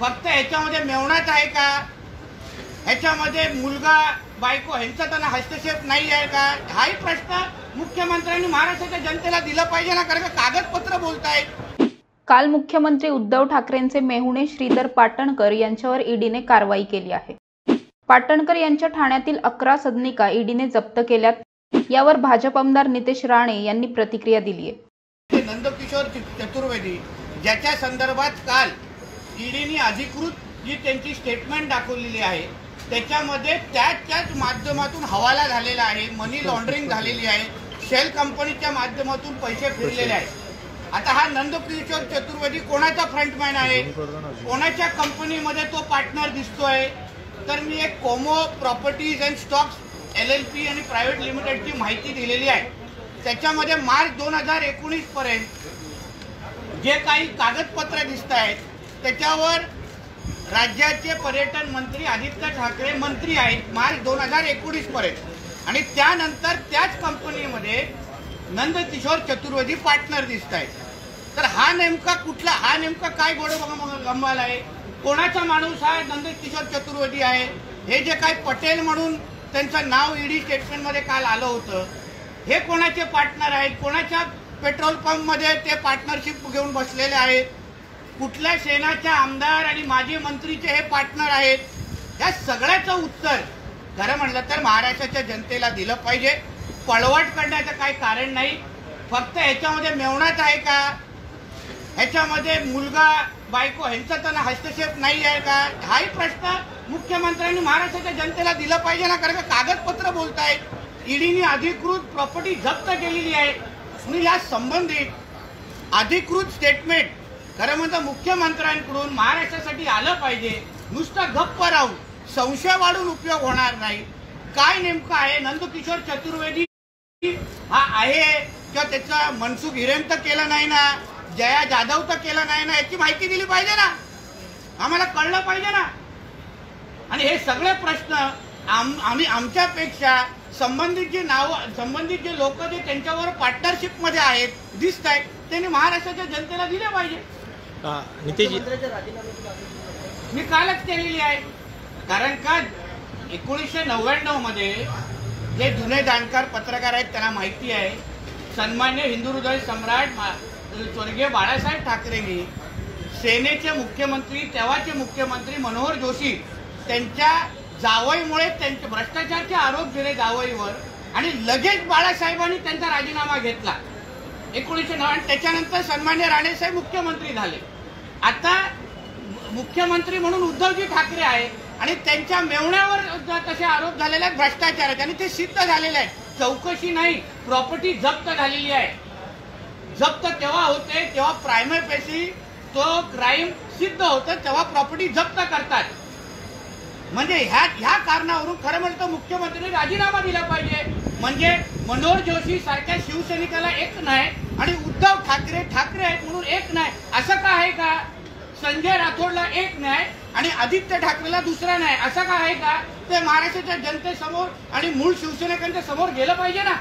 फक्त ह्याच्यामध्ये मेवणाच आहे का? ह्याच्यामध्ये मुलगा बायको ह्यांचा त्यांना हस्तक्षेप नाही आहे का? हाही प्रश्न मुख्यमंत्र्यांनी महाराष्ट्राच्या जनतेला दिला पाहिजे ना कारण का कागदपत्र बोलतायत. काल मुख्यमंत्री उद्धव ठाकरेंचे मेहुणे श्रीधर पाटणकर यांच्यावर ईडीने कारवाई केली आहे. पाटणकर यांच्या ठाण्यातील अकरा सदनिका ईडीने जप्त केल्यात. यावर भाजप आमदार नितेश राणे यांनी प्रतिक्रिया दिली आहे नंदकिशोर चतुर्वेदी ज्याच्या संदर्भात काल ईडीने अधिकृत जी त्यांची स्टेटमेंट दाखवलेली आहे त्याच्यामध्ये त्याच त्याच माध्यमातून हवाला झालेला आहे मनी लॉन्ड्रिंग झालेली आहे शेल कंपनीच्या माध्यमातून पैसे फिरलेले आहेत. आता हा नंदकिशोर चतुर्वेदी कोणाचा फ्रंटमॅन आहे? कोणाच्या कंपनीमध्ये तो पार्टनर दिसतोय? तर मी एक Como properties and stocks L L P आणि प्रायव्हेट लिमिटेडची माहिती दिलेली आहे. त्याच्यामध्ये मार्च दोन हजार एकोणीस पर्यंत जे काही कागदपत्र दिसत आहेत त्याच्यावर राज्याचे पर्यटन मंत्री आदित्य ठाकरे मंत्री आहेत मार्च दोन हजार एकोणीस पर्यंत. आणि त्यानंतर त्याच कंपनीमध्ये नंदकिशोर चतुर्वेदी पार्टनर दिसत आहेत. तर हा नेमका कुठला हा नेमका काय गोड गंबाल आहे. कोणाचा माणूस हा नंदकिशोर चतुर्वेदी आहे? हे जे काय पटेल म्हणून त्यांचं नाव ईडी स्टेटमेंटमध्ये काल आलं होतं. हे कोणाचे पार्टनर आहेत? कोणाच्या पेट्रोल पंपमध्ये ते पार्टनरशिप घेऊन बसलेले आहेत? कुठल्या सेनाच्या आमदार आणि माजी मंत्रीचे हे पार्टनर आहेत? या सगळ्याचं उत्तर खरं म्हणलं तर महाराष्ट्राच्या जनतेला दिलं पाहिजे. पळवाट करण्याचं काही कारण नाही. फक्त ह्याच्यामध्ये मेवणाच आहे का? ह्याच्यामध्ये मुलगा बायको ह्यांचा त्यांना हस्तक्षेप नाही आहे का? हाही प्रश्न मुख्यमंत्र्यांनी महाराष्ट्राच्या जनतेला दिला पाहिजे ना कारण का कागदपत्र बोलतायत. ईडीने अधिकृत प्रॉपर्टी जप्त केलेली आहे. आणि या संबंधित अधिकृत स्टेटमेंट खरं म्हणजे मुख्यमंत्र्यांकडून महाराष्ट्रासाठी आलं पाहिजे. नुसतं गप्प राहून संशय वाढून उपयोग होणार नाही. काय नेमकं आहे? नंदकिशोर चतुर्वेदी हा आहे किंवा त्याचा मनसुख हिरेन तर केलं नाही ना? जया जाधव तर केलं नाही ना? याची माहिती दिली पाहिजे ना? आम्हाला कळलं पाहिजे ना? आणि हे सगळे प्रश्न आम आम्ही आमच्यापेक्षा संबंधित जे नाव संबंधित जे लोक जे त्यांच्यावर पार्टनरशिपमध्ये आहेत दिसत आहेत त्यांनी महाराष्ट्राच्या जनतेला दिले पाहिजे. हा, नितेशजी. मी कालच केलेली आहे. कारण का एकोणीसशे नव्याण्णवमध्ये जे जुने जाणकार पत्रकार आहेत त्यांना माहिती आहे. सन्मान्य हिंदू हृदय सम्राट स्वर्गीय बाळासाहेब ठाकरेंनी सेनेचे मुख्यमंत्री तेव्हाचे मुख्यमंत्री मनोहर जोशी त्यांच्या जावईमुळे त्यांचे भ्रष्टाचारचे आरोप दिले जावईवर आणि लगेच बाळासाहेबांनी त्यांचा राजीनामा घेतला. एकोणीसशे नव्याण्णव त्याच्यानंतर सन्मान्य राणेसाहेब मुख्यमंत्री झाले. आता मुख्यमंत्री म्हणून उद्धवजी ठाकरे आहे आणि त्यांच्या मेवण्यावर तसे आरोप झालेले आहेत भ्रष्टाचाराचे आणि ते सिद्ध झालेले आहेत. चौकशी नाही प्रॉपर्टी जप्त झालेली आहे. जप्त तेव्हा होते तेव्हा प्रायमरी पेशी तो क्राईम सिद्ध होतं तेव्हा प्रॉपर्टी जप्त करतात. म्हणजे ह्या ह्या कारणावरून खरं म्हणतो मुख्यमंत्र्यांनी राजीनामा दिला पाहिजे. म्हणजे मनोहर जोशी सारख्या शिवसैनिकाला एक नाही आणि उद्धव ठाकरे ठाकरे आहेत म्हणून एक नाही असं का आहे का? संजय राठोडला एक नाही आणि आदित्य ठाकरेला दुसरा नाही असं का आहे का? ते महाराष्ट्राच्या जनतेसमोर आणि मूळ शिवसेनेकांच्या समोर गेलं पाहिजे ना.